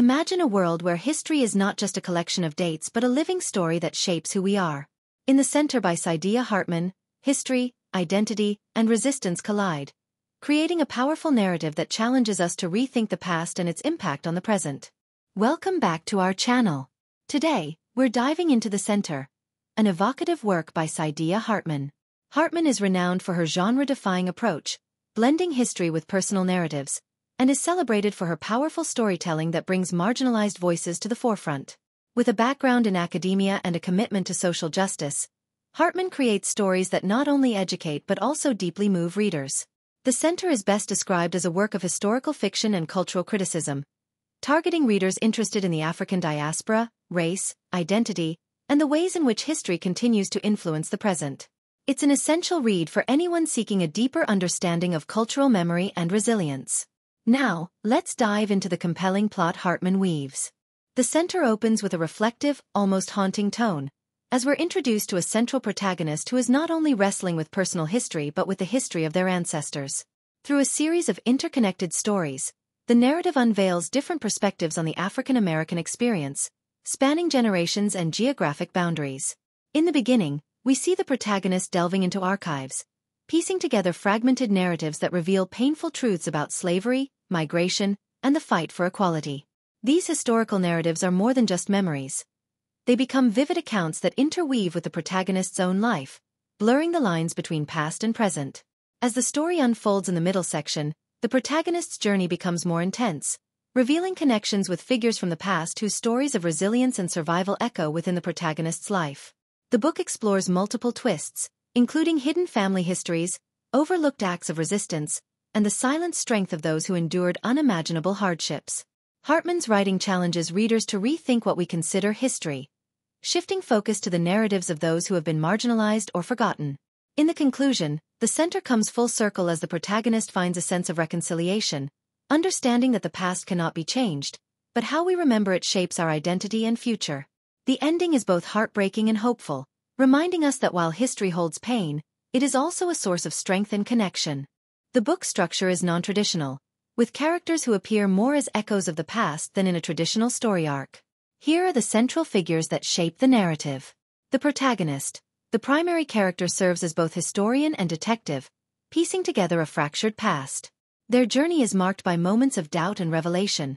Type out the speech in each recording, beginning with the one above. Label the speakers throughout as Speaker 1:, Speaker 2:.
Speaker 1: Imagine a world where history is not just a collection of dates but a living story that shapes who we are. In the Center by Saidiya Hartman, history, identity, and resistance collide, creating a powerful narrative that challenges us to rethink the past and its impact on the present. Welcome back to our channel. Today, we're diving into The Center, an evocative work by Saidiya Hartman. Hartman is renowned for her genre-defying approach, blending history with personal narratives, and is celebrated for her powerful storytelling that brings marginalized voices to the forefront. With a background in academia and a commitment to social justice, Hartman creates stories that not only educate but also deeply move readers. The Center is best described as a work of historical fiction and cultural criticism, targeting readers interested in the African diaspora, race, identity, and the ways in which history continues to influence the present. It's an essential read for anyone seeking a deeper understanding of cultural memory and resilience. Now, let's dive into the compelling plot Hartman weaves. The center opens with a reflective, almost haunting tone, as we're introduced to a central protagonist who is not only wrestling with personal history but with the history of their ancestors. Through a series of interconnected stories, the narrative unveils different perspectives on the African American experience, spanning generations and geographic boundaries. In the beginning, we see the protagonist delving into archives, piecing together fragmented narratives that reveal painful truths about slavery, migration, and the fight for equality. These historical narratives are more than just memories. They become vivid accounts that interweave with the protagonist's own life, blurring the lines between past and present. As the story unfolds in the middle section, the protagonist's journey becomes more intense, revealing connections with figures from the past whose stories of resilience and survival echo within the protagonist's life. The book explores multiple twists, including hidden family histories, overlooked acts of resistance, and the silent strength of those who endured unimaginable hardships. Hartman's writing challenges readers to rethink what we consider history, shifting focus to the narratives of those who have been marginalized or forgotten. In the conclusion, the center comes full circle as the protagonist finds a sense of reconciliation, understanding that the past cannot be changed, but how we remember it shapes our identity and future. The ending is both heartbreaking and hopeful, reminding us that while history holds pain, it is also a source of strength and connection. The book structure is non-traditional, with characters who appear more as echoes of the past than in a traditional story arc. Here are the central figures that shape the narrative. The protagonist, the primary character serves as both historian and detective, piecing together a fractured past. Their journey is marked by moments of doubt and revelation,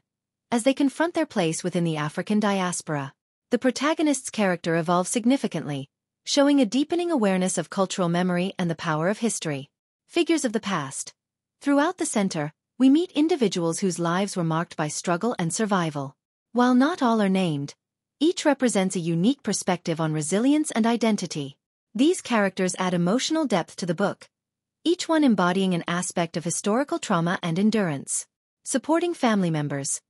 Speaker 1: as they confront their place within the African diaspora. The protagonist's character evolves significantly, showing a deepening awareness of cultural memory and the power of history. Figures of the past. Throughout the center, we meet individuals whose lives were marked by struggle and survival. While not all are named, each represents a unique perspective on resilience and identity. These characters add emotional depth to the book, each one embodying an aspect of historical trauma and endurance. Supporting family members.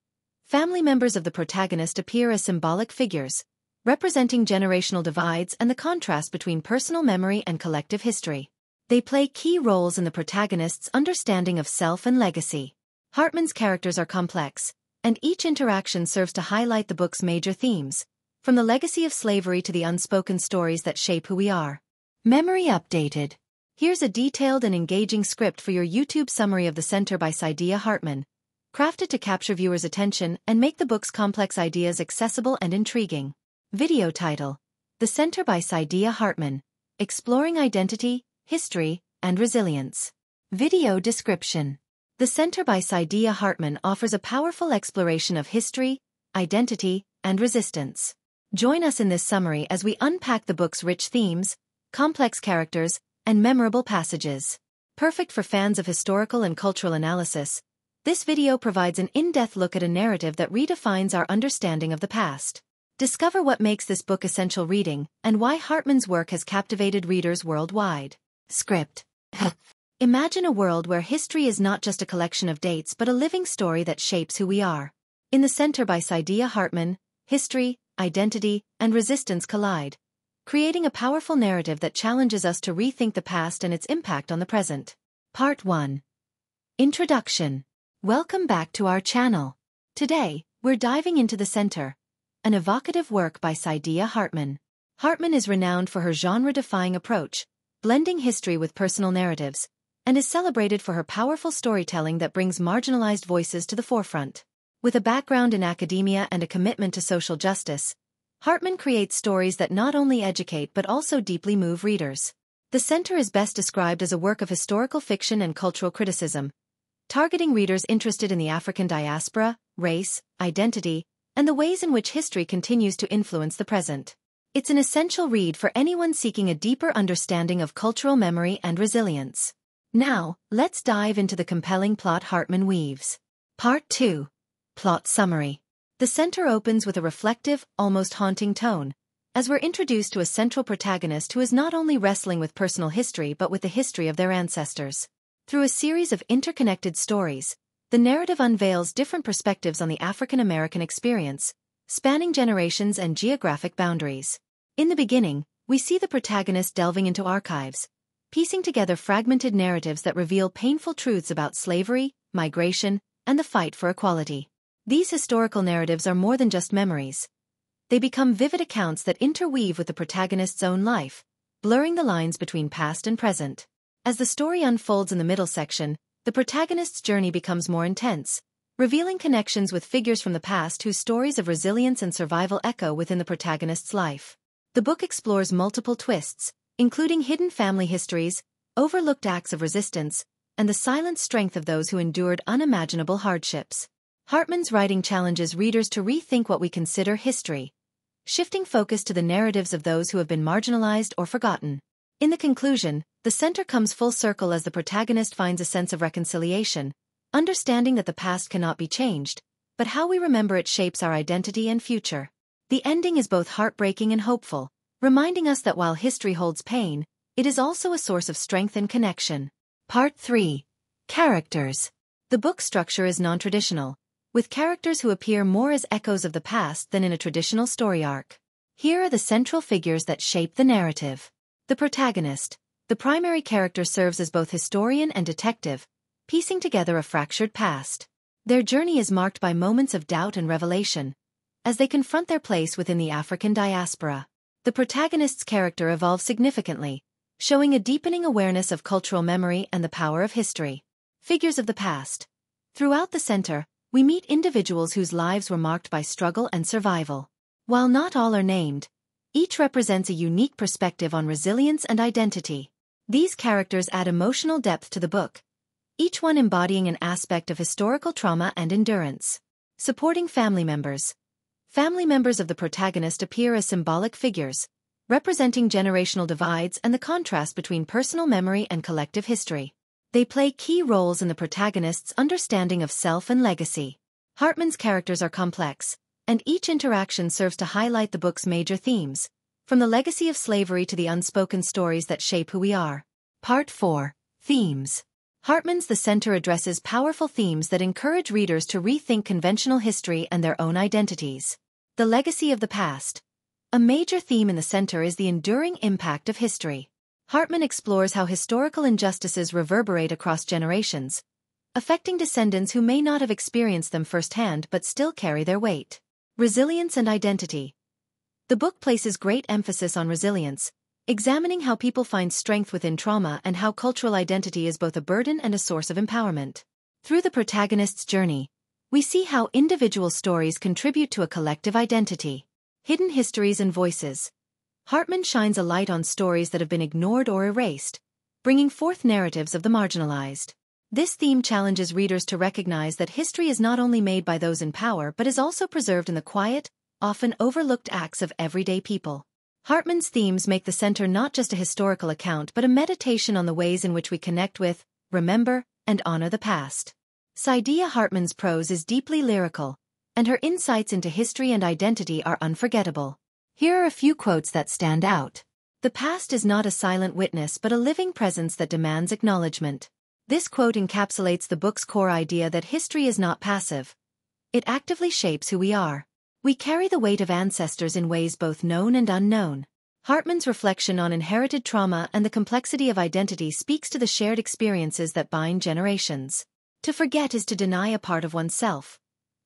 Speaker 1: Family members of the protagonist appear as symbolic figures, representing generational divides and the contrast between personal memory and collective history. They play key roles in the protagonist's understanding of self and legacy. Hartman's characters are complex, and each interaction serves to highlight the book's major themes, from the legacy of slavery to the unspoken stories that shape who we are. Memory updated. Here's a detailed and engaging script for your YouTube summary of The Center by Saidiya Hartman, crafted to capture viewers' attention and make the book's complex ideas accessible and intriguing. Video title The Center by Saidiya Hartman Exploring Identity, History, and Resilience. Video description The Center by Saidiya Hartman offers a powerful exploration of history, identity, and resistance. Join us in this summary as we unpack the book's rich themes, complex characters, and memorable passages. Perfect for fans of historical and cultural analysis, this video provides an in-depth look at a narrative that redefines our understanding of the past. Discover what makes this book essential reading and why Hartman's work has captivated readers worldwide. Script Imagine a world where history is not just a collection of dates but a living story that shapes who we are. In the Center by Saidiya Hartman, history, identity, and resistance collide, creating a powerful narrative that challenges us to rethink the past and its impact on the present. Part 1 Introduction Welcome back to our channel. Today, we're diving into the center, an evocative work by Saidiya Hartman. Hartman is renowned for her genre-defying approach, blending history with personal narratives, and is celebrated for her powerful storytelling that brings marginalized voices to the forefront. With a background in academia and a commitment to social justice, Hartman creates stories that not only educate but also deeply move readers. The Center is best described as a work of historical fiction and cultural criticism, targeting readers interested in the African diaspora, race, identity, and the ways in which history continues to influence the present. It's an essential read for anyone seeking a deeper understanding of cultural memory and resilience. Now, let's dive into the compelling plot Hartman weaves. Part 2. Plot Summary. The center opens with a reflective, almost haunting tone, as we're introduced to a central protagonist who is not only wrestling with personal history but with the history of their ancestors. Through a series of interconnected stories, the narrative unveils different perspectives on the African American experience, spanning generations and geographic boundaries. In the beginning, we see the protagonist delving into archives, piecing together fragmented narratives that reveal painful truths about slavery, migration, and the fight for equality. These historical narratives are more than just memories. They become vivid accounts that interweave with the protagonist's own life, blurring the lines between past and present. As the story unfolds in the middle section, the protagonist's journey becomes more intense, revealing connections with figures from the past whose stories of resilience and survival echo within the protagonist's life. The book explores multiple twists, including hidden family histories, overlooked acts of resistance, and the silent strength of those who endured unimaginable hardships. Hartman's writing challenges readers to rethink what we consider history, shifting focus to the narratives of those who have been marginalized or forgotten. In the conclusion, the center comes full circle as the protagonist finds a sense of reconciliation, understanding that the past cannot be changed, but how we remember it shapes our identity and future. The ending is both heartbreaking and hopeful, reminding us that while history holds pain, it is also a source of strength and connection. Part 3. Characters. The book structure is non-traditional, with characters who appear more as echoes of the past than in a traditional story arc. Here are the central figures that shape the narrative. The protagonist, the primary character serves as both historian and detective, piecing together a fractured past. Their journey is marked by moments of doubt and revelation, as they confront their place within the African diaspora. The protagonist's character evolves significantly, showing a deepening awareness of cultural memory and the power of history. Figures of the past. Throughout the center, we meet individuals whose lives were marked by struggle and survival. While not all are named, each represents a unique perspective on resilience and identity. These characters add emotional depth to the book, each one embodying an aspect of historical trauma and endurance. Supporting family members. Family members of the protagonist appear as symbolic figures, representing generational divides and the contrast between personal memory and collective history. They play key roles in the protagonist's understanding of self and legacy. Hartman's characters are complex, and each interaction serves to highlight the book's major themes, from the legacy of slavery to the unspoken stories that shape who we are. Part 4. Themes. Hartman's The Center addresses powerful themes that encourage readers to rethink conventional history and their own identities. The legacy of the past. A major theme in the center is the enduring impact of history. Hartman explores how historical injustices reverberate across generations, affecting descendants who may not have experienced them firsthand but still carry their weight. Resilience and Identity The book places great emphasis on resilience, examining how people find strength within trauma and how cultural identity is both a burden and a source of empowerment. Through the protagonist's journey, we see how individual stories contribute to a collective identity. Hidden histories and voices. Hartman shines a light on stories that have been ignored or erased, bringing forth narratives of the marginalized. This theme challenges readers to recognize that history is not only made by those in power but is also preserved in the quiet, often overlooked acts of everyday people. Hartman's themes make the center not just a historical account but a meditation on the ways in which we connect with, remember, and honor the past. Saidiya Hartman's prose is deeply lyrical, and her insights into history and identity are unforgettable. Here are a few quotes that stand out. The past is not a silent witness but a living presence that demands acknowledgement. This quote encapsulates the book's core idea that history is not passive. It actively shapes who we are. We carry the weight of ancestors in ways both known and unknown. Hartman's reflection on inherited trauma and the complexity of identity speaks to the shared experiences that bind generations. To forget is to deny a part of oneself.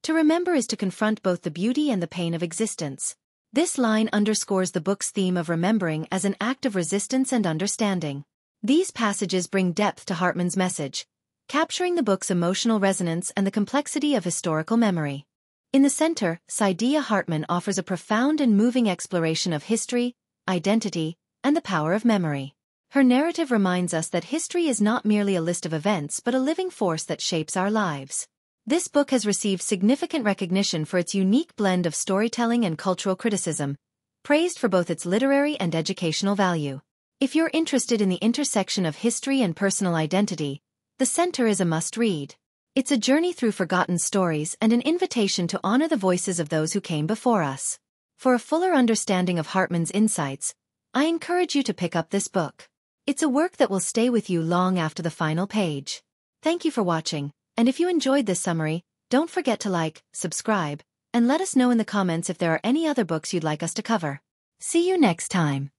Speaker 1: To remember is to confront both the beauty and the pain of existence. This line underscores the book's theme of remembering as an act of resistance and understanding. These passages bring depth to Hartman's message, capturing the book's emotional resonance and the complexity of historical memory. In the center, Saidiya Hartman offers a profound and moving exploration of history, identity, and the power of memory. Her narrative reminds us that history is not merely a list of events but a living force that shapes our lives. This book has received significant recognition for its unique blend of storytelling and cultural criticism, praised for both its literary and educational value. If you're interested in the intersection of history and personal identity, The Center is a must-read. It's a journey through forgotten stories and an invitation to honor the voices of those who came before us. For a fuller understanding of Hartman's insights, I encourage you to pick up this book. It's a work that will stay with you long after the final page. Thank you for watching, and if you enjoyed this summary, don't forget to like, subscribe, and let us know in the comments if there are any other books you'd like us to cover. See you next time.